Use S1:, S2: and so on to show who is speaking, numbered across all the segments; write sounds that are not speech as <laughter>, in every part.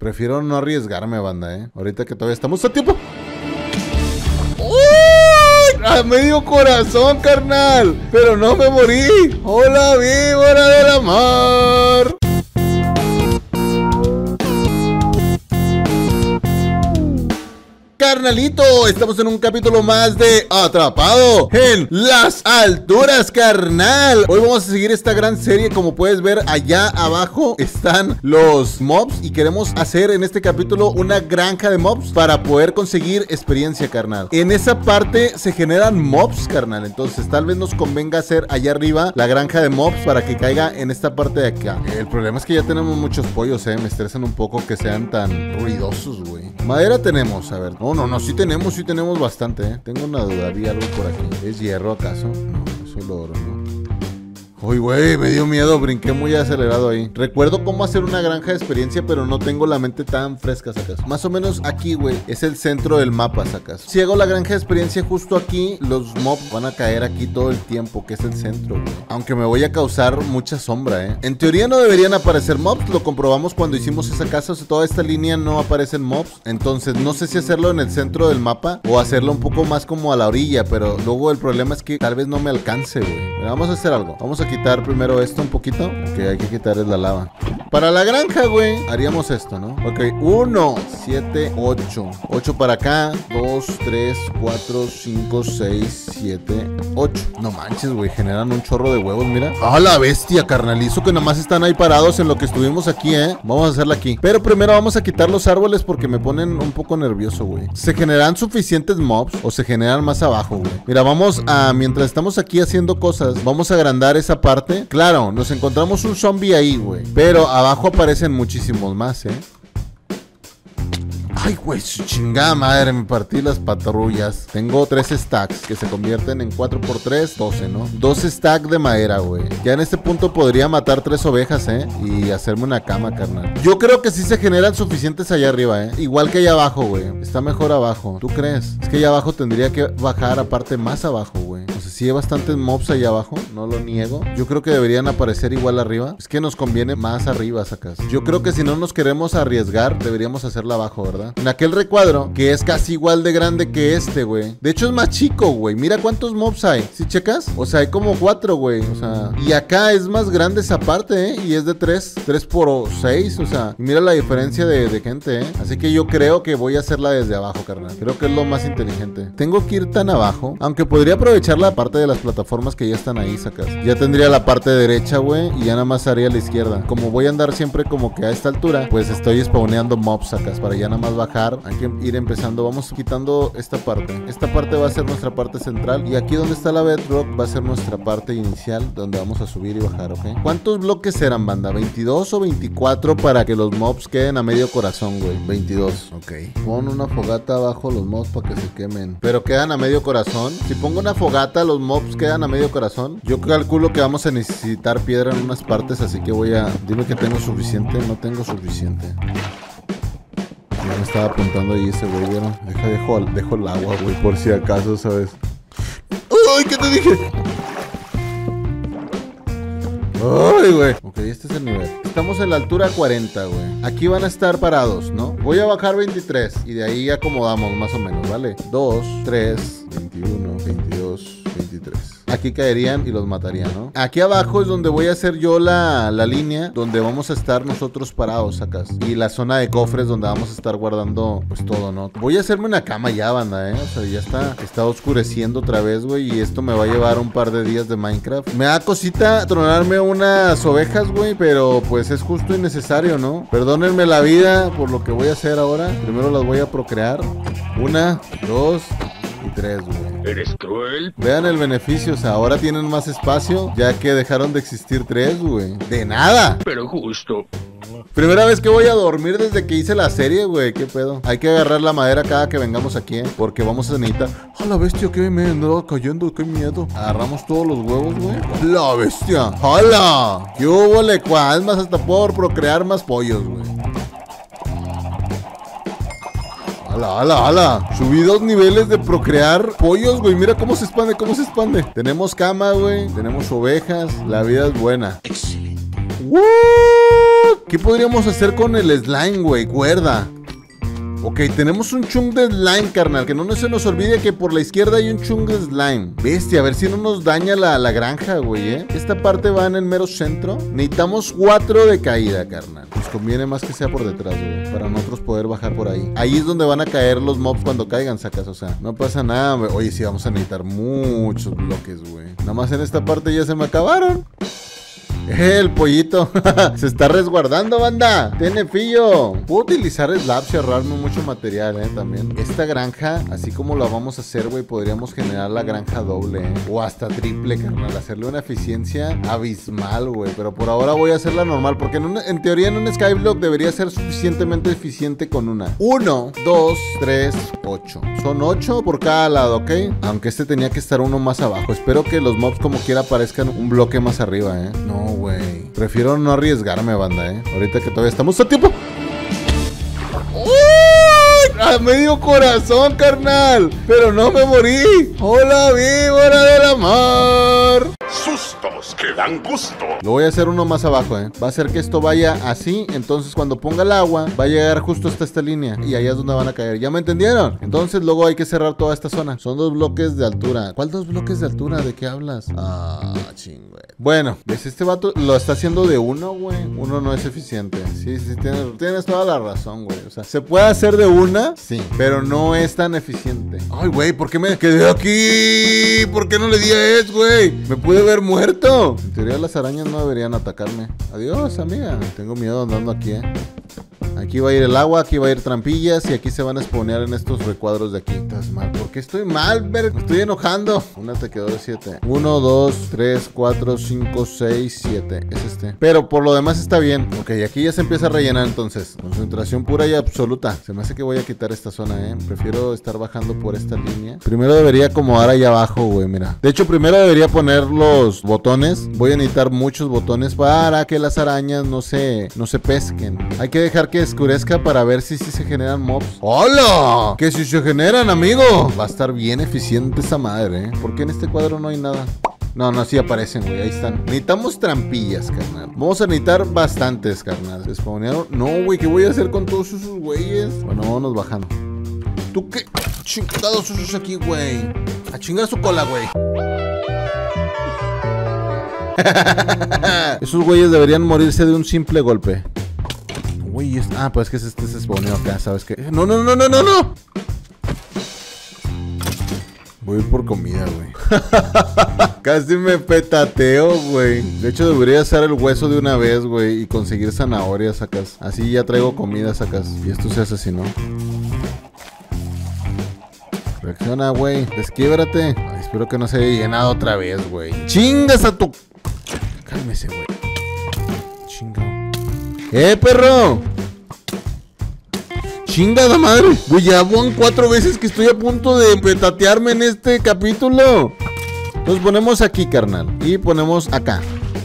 S1: Prefiero no arriesgarme, banda, ¿eh? Ahorita que todavía estamos a tiempo. ¡Uy! A medio corazón, carnal. Pero no me morí. Hola, víbora de la mar. Carnalito, estamos en un capítulo más de Atrapado en las alturas, carnal. Hoy vamos a seguir esta gran serie. Como puedes ver, allá abajo están los mobs. Y queremos hacer en este capítulo una granja de mobs para poder conseguir experiencia, carnal. En esa parte se generan mobs, carnal. Entonces, tal vez nos convenga hacer allá arriba la granja de mobs para que caiga en esta parte de acá. El problema es que ya tenemos muchos pollos, eh. Me estresan un poco que sean tan ruidosos, güey. Madera tenemos, a ver. No, no, sí tenemos, sí tenemos bastante, ¿eh? Tengo una duda, había algo por aquí. ¿Es hierro acaso? No, es solo oro, ¿no? Uy, güey, me dio miedo, brinqué muy acelerado ahí. Recuerdo cómo hacer una granja de experiencia, pero no tengo la mente tan fresca, sacas. Más o menos aquí, güey, es el centro del mapa, sacas. Si hago la granja de experiencia justo aquí, los mobs van a caer aquí todo el tiempo, que es el centro, güey. Aunque me voy a causar mucha sombra, ¿eh? En teoría no deberían aparecer mobs, lo comprobamos cuando hicimos esa casa, o sea, toda esta línea no aparecen mobs. Entonces, no sé si hacerlo en el centro del mapa o hacerlo un poco más como a la orilla, pero luego el problema es que tal vez no me alcance, güey. Vamos a hacer algo. Vamos a quitar primero esto un poquito. Que hay que quitar es la lava. Para la granja, güey, haríamos esto, ¿no? Ok, 1, 7, 8. 8 para acá. 2, 3, 4, 5, 6, 7, 8. No manches, güey, generan un chorro de huevos, mira. ¡Ah, la bestia, carnalizo! Que nomás están ahí parados en lo que estuvimos aquí, ¿eh? Vamos a hacerla aquí. Pero primero vamos a quitar los árboles porque me ponen un poco nervioso, güey. ¿Se generan suficientes mobs o se generan más abajo, güey? Mira, vamos a, mientras estamos aquí haciendo cosas, vamos a agrandar esa parte. Claro, nos encontramos un zombie ahí, güey. Pero abajo aparecen muchísimos más, ¿eh? Ay, güey, su chingada madre, me partí las patrullas. Tengo tres stacks que se convierten en 4x3, 12, ¿no? Dos stacks de madera, güey. Ya en este punto podría matar tres ovejas, ¿eh? Y hacerme una cama, carnal. Yo creo que sí se generan suficientes allá arriba, ¿eh? Igual que allá abajo, güey. Está mejor abajo. ¿Tú crees? Es que allá abajo tendría que bajar aparte más abajo, güey. O sea, sí hay bastantes mobs allá abajo, no lo niego. Yo creo que deberían aparecer igual arriba. Es que nos conviene más arriba, sacas. Yo creo que si no nos queremos arriesgar, deberíamos hacerla abajo, ¿verdad? En aquel recuadro, que es casi igual de grande que este, güey. De hecho, es más chico, güey. Mira cuántos mobs hay. ¿Sí checas? O sea, hay como cuatro, güey. O sea, y acá es más grande esa parte, ¿eh? Y es de tres. Tres por seis. O sea, mira la diferencia de, de gente, ¿eh? Así que yo creo que voy a hacerla desde abajo, carnal. Creo que es lo más inteligente. Tengo que ir tan abajo. Aunque podría aprovechar la parte de las plataformas que ya están ahí, sacas. Ya tendría la parte derecha, güey. Y ya nada más haría la izquierda. Como voy a andar siempre como que a esta altura, pues estoy spawneando mobs, sacas. Para ya nada más bajar. Hay que ir empezando. Vamos quitando esta parte. Esta parte va a ser nuestra parte central. Y aquí donde está la bedrock va a ser nuestra parte inicial. Donde vamos a subir y bajar, ¿ok? ¿Cuántos bloques eran, banda? ¿22 o 24 para que los mobs queden a medio corazón, güey? 22. Ok. Pon una fogata abajo los mobs para que se quemen. Pero quedan a medio corazón. Si pongo una fogata, los mobs quedan a medio corazón. Yo calculo que vamos a necesitar piedra en unas partes. Así que voy a... Dime que tengo suficiente. No tengo suficiente. Ya me estaba apuntando ahí ese güey, ¿vieron? Deja, dejo, el agua, güey, por si acaso, ¿sabes? ¡Ay, qué te dije! ¡Ay, güey! Ok, este es el nivel. Estamos en la altura 40, güey. Aquí van a estar parados, ¿no? Voy a bajar 23 y de ahí acomodamos más o menos, ¿vale? 2, 3, 21, 22, 23. Aquí caerían y los matarían, ¿no? Aquí abajo es donde voy a hacer yo la, la línea donde vamos a estar nosotros parados, sacas. Y la zona de cofres donde vamos a estar guardando pues todo, ¿no? Voy a hacerme una cama ya, banda, ¿eh? O sea, ya está, está oscureciendo otra vez, güey. Y esto me va a llevar un par de días de Minecraft. Me da cosita tronarme unas ovejas, güey, pero pues es justo y necesario, ¿no? Perdónenme la vida por lo que voy a hacer ahora. Primero las voy a procrear. Una, dos, y tres, güey.
S2: ¿Eres cruel?
S1: Vean el beneficio, o sea, ahora tienen más espacio, ya que dejaron de existir tres, güey. De nada.
S2: Pero justo.
S1: Primera vez que voy a dormir desde que hice la serie, güey. ¿Qué pedo? Hay que agarrar la madera cada que vengamos aquí, ¿eh? Porque vamos a necesitar. ¡A la bestia! que me andaba cayendo! ¡Qué miedo! Agarramos todos los huevos, güey. ¡La bestia! ¡Hala! ¿Qué hubo, le cual? Más hasta por procrear más pollos, güey. ¡Hala, hala, hala! Subí dos niveles de procrear pollos, güey. Mira cómo se expande, cómo se expande. Tenemos cama, güey. Tenemos ovejas. La vida es buena. ¿Qué podríamos hacer con el slime, güey? Cuerda. Ok, tenemos un chung de slime, carnal. Que no se nos olvide que por la izquierda hay un chung de slime. Bestia, a ver si no nos daña la, la granja, güey, ¿eh? Esta parte va en el mero centro. Necesitamos cuatro de caída, carnal. Nos conviene más que sea por detrás, güey. Para nosotros poder bajar por ahí. Ahí es donde van a caer los mobs cuando caigan, sacas. O sea, no pasa nada, güey. Oye, sí, vamos a necesitar muchos bloques, güey. Nada más en esta parte ya se me acabaron. <laughs> El pollito <laughs> se está resguardando, banda. Tiene pillo. Puedo utilizar slabs y ahorrarme mucho material, eh. También. Esta granja, así como la vamos a hacer, güey, podríamos generar la granja doble, eh. O hasta triple, carnal. Hacerle una eficiencia abismal, güey. Pero por ahora voy a hacerla normal. Porque en, en teoría en un skyblock debería ser suficientemente eficiente con una. Uno, dos, tres, ocho. Son ocho por cada lado, ¿ok? Aunque este tenía que estar uno más abajo. Espero que los mobs como quiera aparezcan un bloque más arriba, eh. No, güey. Prefiero no arriesgarme, banda, ¿eh? Ahorita que todavía estamos a tiempo. A medio corazón, carnal. Pero no me morí. Hola, víbora del amor
S2: que dan gusto.
S1: Lo voy a hacer uno más abajo, ¿eh? Va a hacer que esto vaya así. Entonces, cuando ponga el agua, va a llegar justo hasta esta línea. Y ahí es donde van a caer. ¿Ya me entendieron? Entonces, luego hay que cerrar toda esta zona. Son dos bloques de altura. ¿Cuál dos bloques de altura? ¿De qué hablas? Ah, ching, Bueno, ¿ves? Este vato lo está haciendo de uno, güey. Uno no es eficiente. Sí, sí, tienes, tienes toda la razón, güey. O sea, se puede hacer de una, sí, pero no es tan eficiente. Ay, güey, ¿por qué me quedé aquí? ¿Por qué no le di a es, güey? Me pude haber muerto. En teoría las arañas no deberían atacarme. Adiós, amiga. Tengo miedo andando aquí, eh. Aquí va a ir el agua, aquí va a ir trampillas y aquí se van a exponer en estos recuadros de aquí. Estás mal. ¿Por qué estoy mal, ver? Me estoy enojando. Una te quedó de 7. 1, 2, 3, 4, 5, 6, 7. Es este. Pero por lo demás está bien. Ok, aquí ya se empieza a rellenar entonces. Concentración pura y absoluta. Se me hace que voy a quitar esta zona, eh. Prefiero estar bajando por esta línea. Primero debería acomodar ahí abajo, güey, mira. De hecho, primero debería poner los botones. Voy a necesitar muchos botones para que las arañas no se, no se pesquen. Hay que dejar que oscurezca para ver si, si se generan mobs. ¡Hola! Que si se generan, amigo. Va a estar bien eficiente esa madre, ¿eh? Porque en este cuadro no hay nada. No, no, sí aparecen, güey. Ahí están. Necesitamos trampillas, carnal. Vamos a necesitar bastantes, carnal. ¿Spawnearon? No, güey. ¿Qué voy a hacer con todos esos güeyes? Bueno, vámonos bajando. ¿Tú qué? Chingados esos aquí, güey. A chingar su cola, güey. <laughs> Esos güeyes deberían morirse de un simple golpe. Ah, pues que este se spawneó acá, ¿sabes qué? No, no, no, no, no, no. Voy a ir por comida, güey. <laughs> Casi me petateo, güey. De hecho, debería hacer el hueso de una vez, güey. Y conseguir zanahorias sacas. Así ya traigo comida sacas. Y esto se hace así, ¿no? Reacciona, güey. Desquíbrate. espero que no se haya llenado otra vez, güey. Chingas a tu. Cálmese, güey. Chinga. ¡Eh, perro! Chingada madre. Güey, ya van cuatro veces que estoy a punto de petatearme en este capítulo. Entonces ponemos aquí, carnal. Y ponemos acá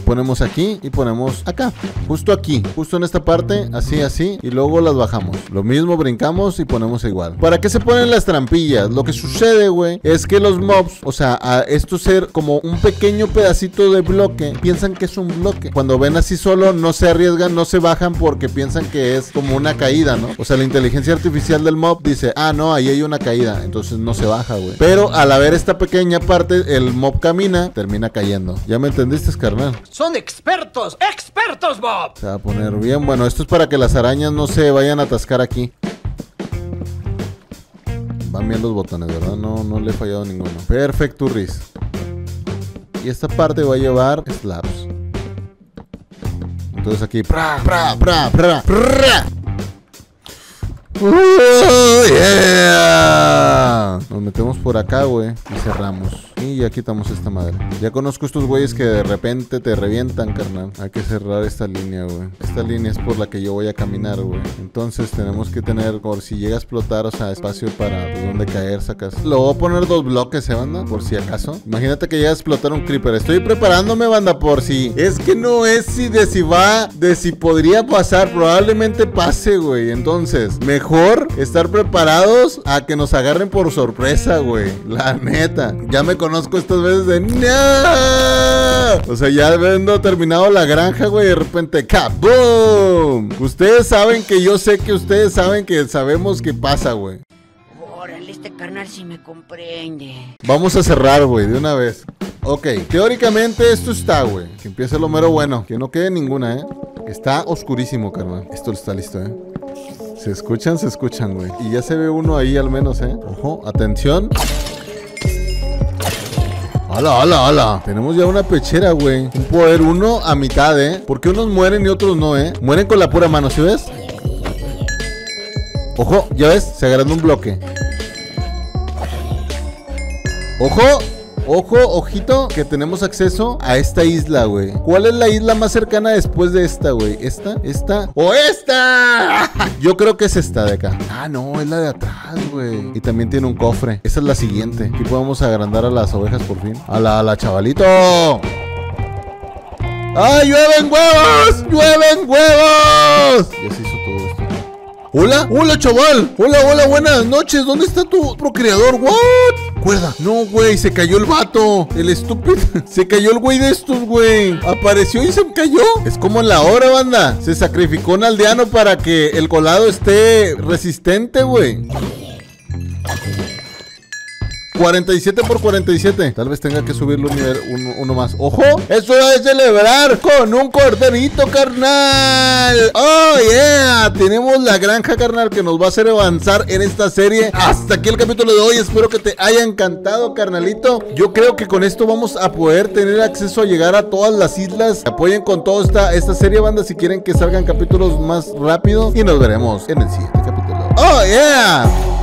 S1: ponemos aquí y ponemos acá. Justo aquí, justo en esta parte, así, así. Y luego las bajamos. Lo mismo, brincamos y ponemos igual. ¿Para qué se ponen las trampillas? Lo que sucede, güey, es que los mobs, o sea, a esto ser como un pequeño pedacito de bloque, piensan que es un bloque. Cuando ven así solo, no se arriesgan, no se bajan porque piensan que es como una caída, ¿no? O sea, la inteligencia artificial del mob dice, ah, no, ahí hay una caída. Entonces no se baja, güey. Pero al haber esta pequeña parte, el mob camina, termina cayendo. ¿Ya me entendiste, carnal?
S3: Son expertos, expertos, Bob.
S1: Se va a poner bien. Bueno, esto es para que las arañas no se vayan a atascar aquí. Van bien los botones, ¿verdad? No, no le he fallado ninguno. Perfecto, Riz. Y esta parte va a llevar slabs. Entonces aquí. Pra, pra, pra, pra, pra. Nos metemos por acá, güey. Y cerramos. Y ya quitamos esta madre. Ya conozco estos güeyes que de repente te revientan, carnal. Hay que cerrar esta línea, güey. Esta línea es por la que yo voy a caminar, güey. Entonces tenemos que tener, por si llega a explotar, o sea, espacio para donde caer, sacas. Lo voy a poner dos bloques, ¿eh, banda? Por si acaso. Imagínate que llega a explotar un creeper. Estoy preparándome, banda, por si. Es que no es si de si va, de si podría pasar. Probablemente pase, güey. Entonces, mejor estar preparados a que nos agarren por sorpresa, güey. La neta. Ya me conozco conozco estas veces de no. O sea, ya habiendo terminado la granja, güey, de repente, ¡kaboom! Ustedes saben que yo sé que ustedes saben que sabemos qué pasa, güey.
S4: Órale, este carnal sí me comprende.
S1: Vamos a cerrar, güey, de una vez. Ok, teóricamente esto está, güey. Que empiece lo mero bueno. Que no quede ninguna, ¿eh? Está oscurísimo, carnal. Esto está listo, ¿eh? Se escuchan, se escuchan, güey. Y ya se ve uno ahí al menos, ¿eh? Ojo, atención. ¡Hala, hala, hala! Tenemos ya una pechera, güey. Un poder uno a mitad, ¿eh? Porque unos mueren y otros no, ¿eh? Mueren con la pura mano, ¿sí ves? Ojo, ya ves, se agarrando un bloque. Ojo, ojo, ojito, que tenemos acceso a esta isla, güey. ¿Cuál es la isla más cercana después de esta, güey? ¿Esta? ¿Esta? ¡O esta! <laughs> Yo creo que es esta de acá. Ah, no, es la de atrás, güey. Y también tiene un cofre. Esa es la siguiente. Aquí podemos agrandar a las ovejas por fin. A la, la chavalito. ¡Ay, llueven huevos! ¡Llueven huevos! Ya se hizo todo esto. Hola, hola chaval. Hola, hola, buenas noches. ¿Dónde está tu procreador? What? No, güey, se cayó el vato. El estúpido. <laughs> Se cayó el güey de estos, güey. Apareció y se cayó. Es como en la hora, banda. Se sacrificó un aldeano para que el colado esté resistente, güey. 47 por 47. Tal vez tenga que subirlo un nivel uno, más. ¡Ojo! ¡Eso es celebrar con un corderito, carnal! ¡Oh, yeah! Tenemos la granja, carnal, que nos va a hacer avanzar en esta serie. Hasta aquí el capítulo de hoy. Espero que te haya encantado, carnalito. Yo creo que con esto vamos a poder tener acceso a llegar a todas las islas. Apoyen con toda esta, esta serie, banda, si quieren que salgan capítulos más rápido. Y nos veremos en el siguiente capítulo. ¡Oh, yeah!